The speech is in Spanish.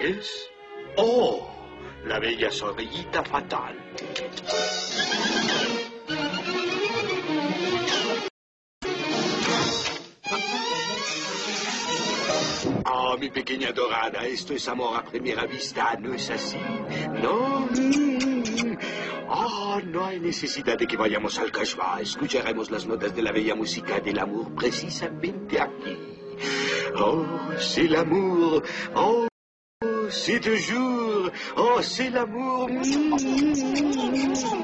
es? Oh, la bella sonrillita fatal. Oh, mi pequeña dorada, esto es amor a primera vista, ¿no es así? ¿No? Mm. Oh, no hay necesidad de que vayamos al cachemire. Escucharemos las notas de la bella música del amor precisamente aquí. Oh, c'est l'amour. Oh, c'est toujours. Oh, c'est l'amour.